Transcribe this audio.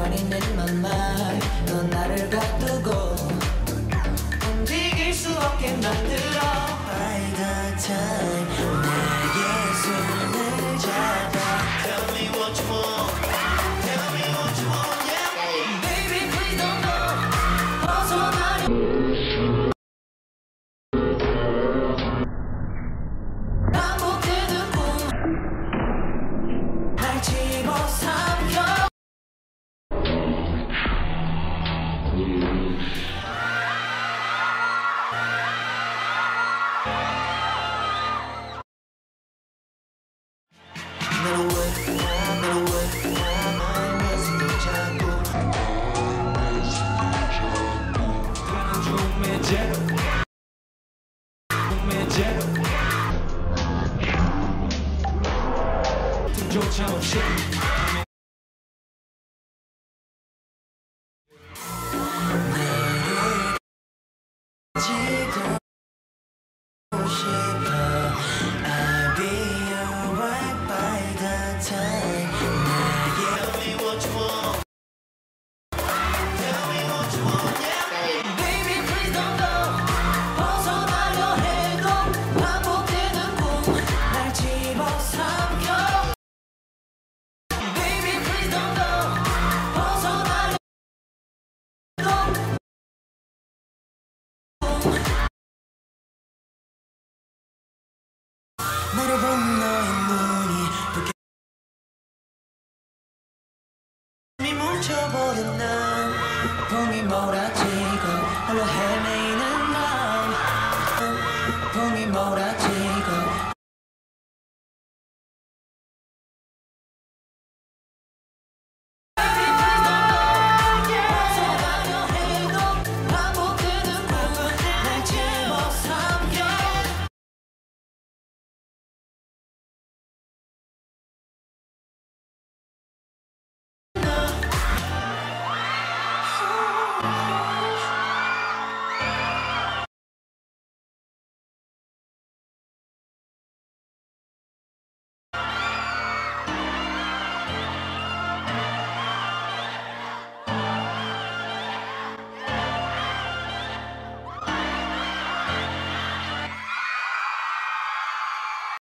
running in my mind 넌 나를 가두고 움직일 수 없게 만들어 By the time 나의 손을 잡아 Tell me what you want Tell me what you want yeah Baby please don't go 벗어나려 난 못해도 꿈날 집어삼 Joe Channel Shit. 나를 본 너의 눈이 붉게 이 뭉쳐버린 난 봄이 몰아치고 홀로 헤매